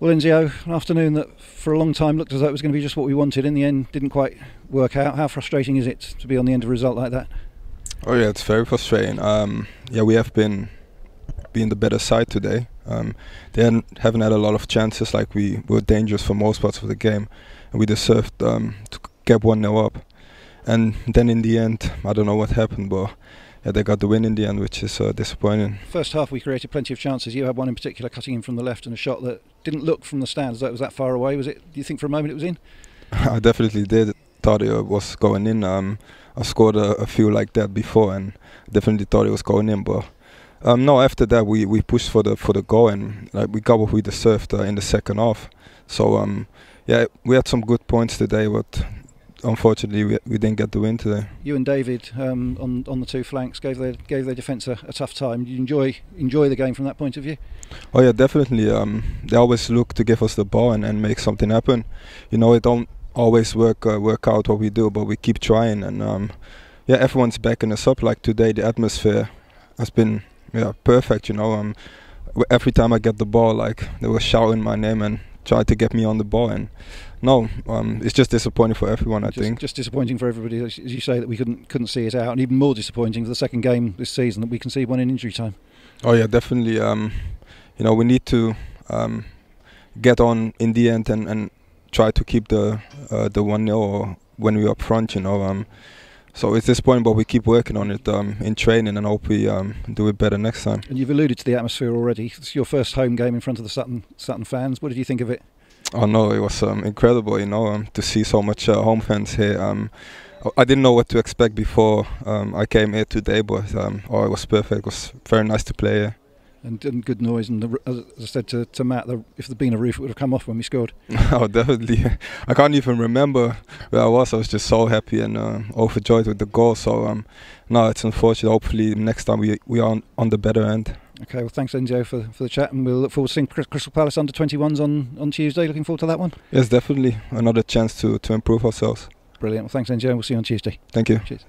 Well, Enzio, an afternoon that for a long time looked as though it was going to be just what we wanted. In the end, didn't quite work out. How frustrating is it to be on the end of a result like that? Oh yeah, it's very frustrating. Um, yeah, we have been being the better side today. Um, they haven't had a lot of chances. Like we were dangerous for most parts of the game, and we deserved um, to get one 0 up. And then in the end, I don't know what happened, but yeah, they got the win in the end, which is uh, disappointing. First half, we created plenty of chances. You had one in particular cutting in from the left and a shot that didn't look from the stands that was that far away. Was it? Do you think for a moment it was in? I definitely did. Thought it was going in. Um, I scored a, a, few like that before, and definitely thought it was going in. But um, no, after that we, we pushed for the for the goal, and like we got what we deserved uh, in the second half. So um, yeah, we had some good points today, but unfortunately we, we didn't get the win today. You and David um, on on the two flanks gave their gave their defence a, a, tough time. Did you enjoy enjoy the game from that point of view? Oh yeah, definitely. Um, they always look to give us the ball and, and make something happen. You know, it don't always work uh, work out what we do, but we keep trying. And um, yeah, everyone's backing us up. Like today, the atmosphere has been yeah perfect. You know, um, every time I get the ball, like they were shouting my name and try to get me on the ball and no, um, it's just disappointing for everyone. I just, think just disappointing for everybody, as you say, that we couldn't couldn't see it out, and even more disappointing for the second game this season that we can see one in injury time. Oh yeah, definitely. Um, you know, we need to um, get on in the end and, and try to keep the uh, the one 0 when we're up front. You know, um, so it's disappointing, but we keep working on it um, in training and hope we um, do it better next time. And you've alluded to the atmosphere already. It's your first home game in front of the Sutton Sutton fans. What did you think of it? Oh no, it was um, incredible, you know, um, to see so much uh, home fans here. Um, I didn't know what to expect before um, I came here today, but um, oh, it was perfect. It was very nice to play here. And, and good noise, and the, as I said to, to Matt, the, if there'd been a roof, it would have come off when we scored. oh, definitely. I can't even remember where I was. I was just so happy and uh, overjoyed with the goal. So, um, no, it's unfortunate. Hopefully, next time we we are on, on the better end. Okay, well, thanks, Enzio, for, for the chat, and we'll look forward to seeing Crystal Palace under 21s on, on Tuesday. Looking forward to that one. Yes, definitely. Another chance to, to improve ourselves. Brilliant. Well, thanks, Enzio. We'll see you on Tuesday. Thank you. Cheers.